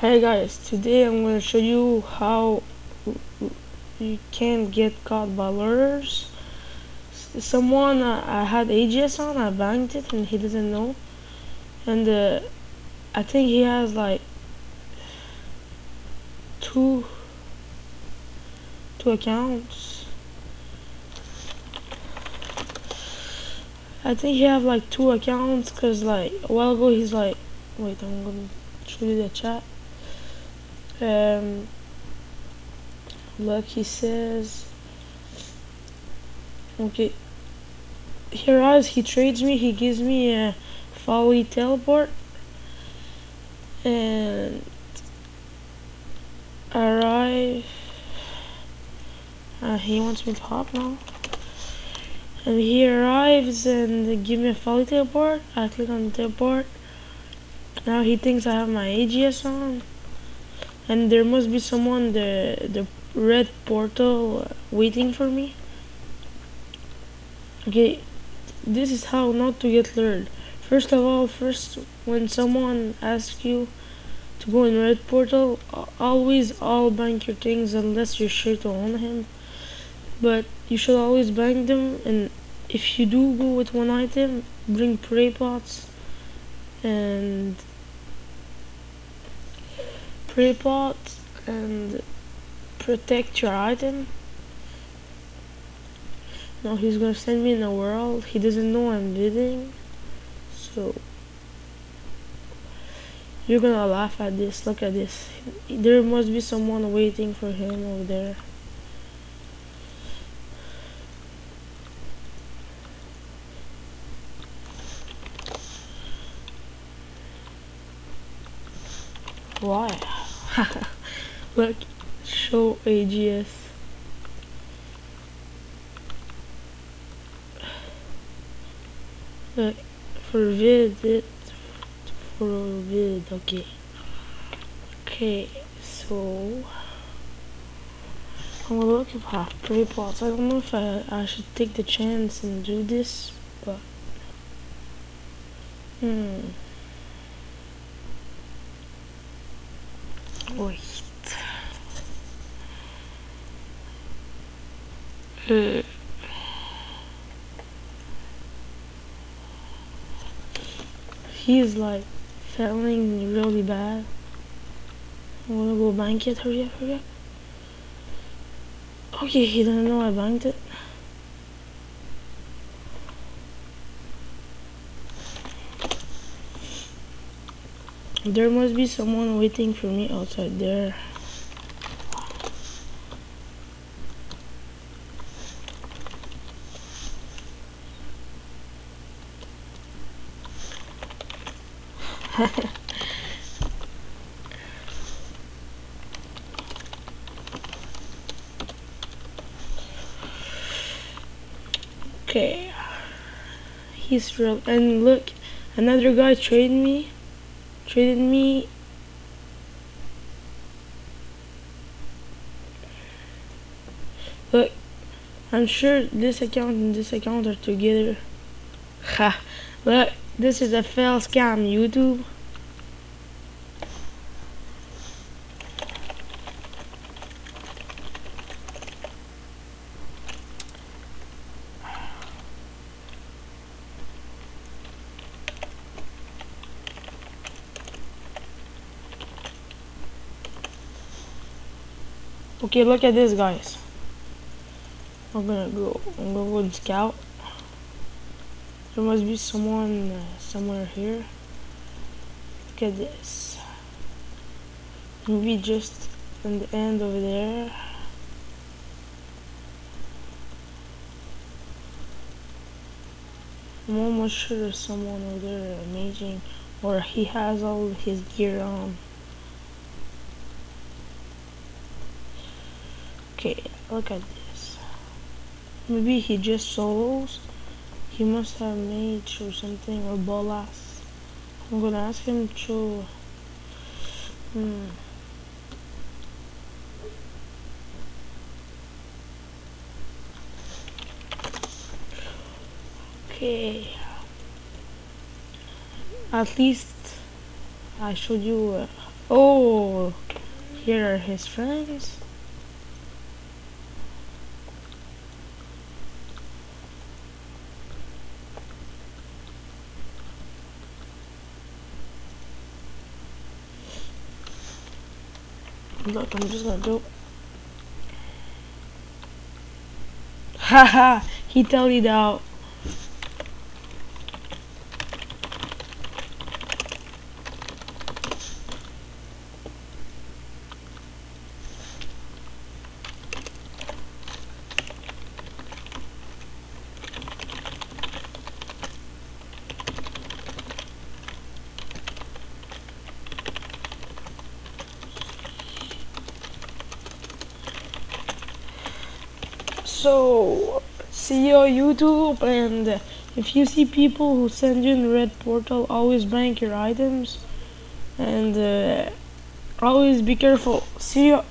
Hey guys, today I'm going to show you how you can get caught by lures. Someone uh, I had AGS on, I banged it and he doesn't know. And uh, I think he has like two two accounts. I think he have like two accounts cause like a while ago he's like wait I'm gonna show you the chat um, look he says okay here as he trades me he gives me a folly teleport and arrive uh, he wants me to hop now. And he arrives and give me a folly teleport I click on the teleport now he thinks I have my AGS on and there must be someone the the red portal uh, waiting for me? Okay this is how not to get lured. First of all first when someone asks you to go in red portal always all bank your things unless you're sure to own him. But you should always bank them and if you do go with one item bring pray pots and pre-pot and protect your item. Now he's gonna send me in a world. He doesn't know I'm bidding. So you're gonna laugh at this. Look at this. There must be someone waiting for him over there. Why? Look, show AGS. Look, for vid, it, okay. Okay, so I'm gonna look if I have plots. I don't know if I, I should take the chance and do this, but hmm. Wait. Uh. He's like failing really bad. I wanna go bank it, hurry up, hurry up. Okay, he doesn't know I banked it. There must be someone waiting for me outside there. okay. He's real and look, another guy trained me traded me Look, I'm sure this account and this account are together. Ha! Look, this is a fail scam, YouTube. Okay, look at this, guys. I'm gonna go. I'm gonna go and scout. There must be someone uh, somewhere here. Look at this. Maybe just in the end over there. I'm almost sure there's someone over there amazing, or he has all his gear on. Okay, look at this. Maybe he just solos. He must have mage or something or bolas. I'm gonna ask him to. Hmm. Okay. At least I showed you uh, Oh, here are his friends. Look, I'm just gonna do. Haha, he tallied out. So, see you on YouTube, and if you see people who send you in red portal, always bank your items, and uh, always be careful. See you.